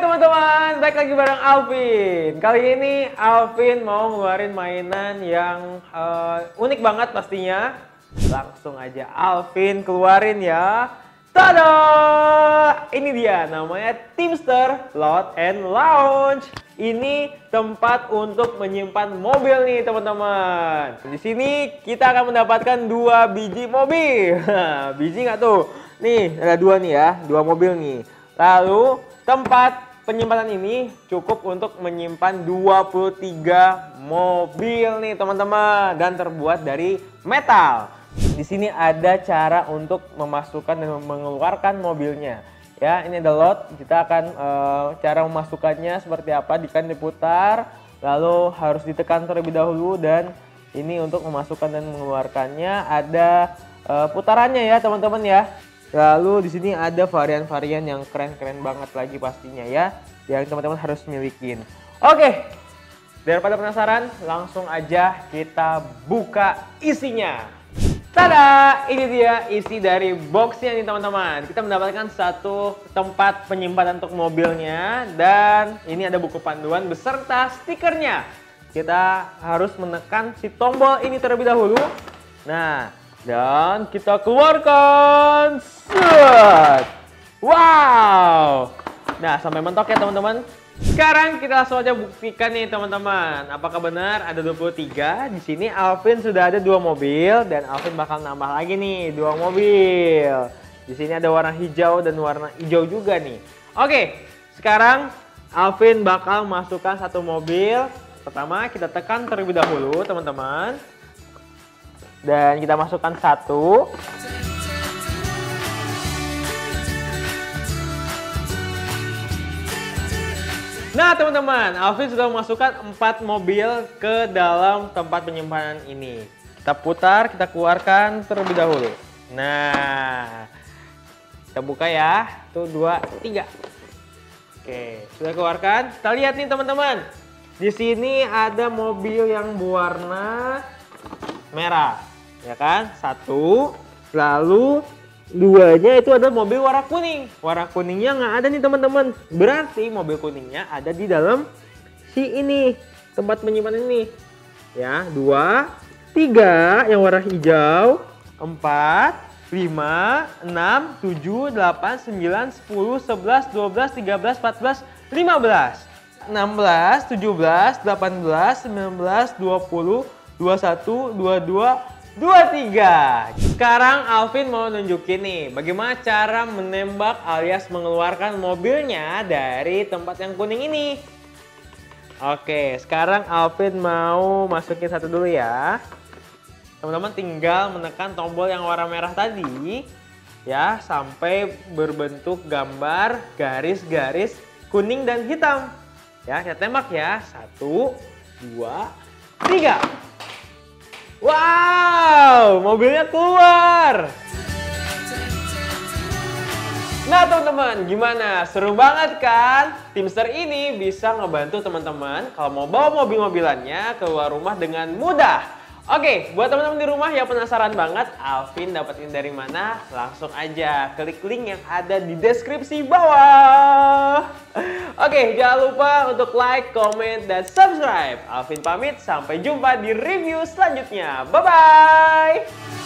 teman-teman, balik lagi bareng Alvin. Kali ini Alvin mau ngeluarin mainan yang uh, unik banget pastinya. Langsung aja Alvin keluarin ya. Tada! Ini dia namanya Teamster Load and Lounge. Ini tempat untuk menyimpan mobil nih teman-teman. Di sini kita akan mendapatkan dua biji mobil. biji nggak tuh? Nih ada dua nih ya, dua mobil nih. Lalu tempat penyimpanan ini cukup untuk menyimpan 23 mobil nih teman-teman dan terbuat dari metal. Di sini ada cara untuk memasukkan dan mengeluarkan mobilnya. Ya, ini ada lot. Kita akan e, cara memasukkannya seperti apa. Dikan diputar, lalu harus ditekan terlebih dahulu dan ini untuk memasukkan dan mengeluarkannya ada e, putarannya ya teman-teman ya. Lalu di sini ada varian-varian yang keren-keren banget lagi pastinya ya, yang teman-teman harus milikin. Oke, daripada penasaran, langsung aja kita buka isinya. Tada! Ini dia isi dari boxnya nih teman-teman. Kita mendapatkan satu tempat penyimpanan untuk mobilnya dan ini ada buku panduan beserta stikernya. Kita harus menekan si tombol ini terlebih dahulu. Nah, dan kita keluarkan. Set. Wow. Nah, sampai mentok ya teman-teman. Sekarang kita langsung aja buktikan nih teman-teman. Apakah benar ada 23? Di sini Alvin sudah ada dua mobil dan Alvin bakal nambah lagi nih dua mobil. Di sini ada warna hijau dan warna hijau juga nih. Oke, sekarang Alvin bakal masukkan satu mobil. Pertama kita tekan terlebih dahulu teman-teman. Dan kita masukkan satu. Nah teman-teman, Alvin sudah memasukkan empat mobil ke dalam tempat penyimpanan ini. Kita putar, kita keluarkan terlebih dahulu. Nah, kita buka ya. Tuh dua, tiga. Oke, sudah keluarkan. Kita lihat nih teman-teman. Di sini ada mobil yang berwarna merah ya kan? Satu, lalu duanya itu ada mobil warna kuning. Warna kuningnya nggak ada nih teman-teman. Berarti mobil kuningnya ada di dalam si ini tempat penyimpanan ini. Ya, dua, tiga yang warna hijau, empat, lima, enam, tujuh, delapan, sembilan, sepuluh, sebelas, dua belas, tiga belas, empat belas, lima belas, enam belas, tujuh belas, delapan belas, sembilan belas, dua tiga. Sekarang Alvin mau nunjukin nih bagaimana cara menembak alias mengeluarkan mobilnya dari tempat yang kuning ini. Oke, sekarang Alvin mau masukin satu dulu ya. Teman-teman tinggal menekan tombol yang warna merah tadi ya sampai berbentuk gambar garis-garis kuning dan hitam. Ya, kita tembak ya. Satu, dua, tiga. Wow, mobilnya keluar. Nah teman-teman, gimana? Seru banget kan? Teamster ini bisa ngebantu teman-teman kalau mau bawa mobil-mobilannya keluar rumah dengan mudah. Oke, buat teman-teman di rumah yang penasaran banget Alvin dapetin dari mana, langsung aja klik link yang ada di deskripsi bawah. Oke, jangan lupa untuk like, comment, dan subscribe. Alvin pamit, sampai jumpa di review selanjutnya. Bye-bye!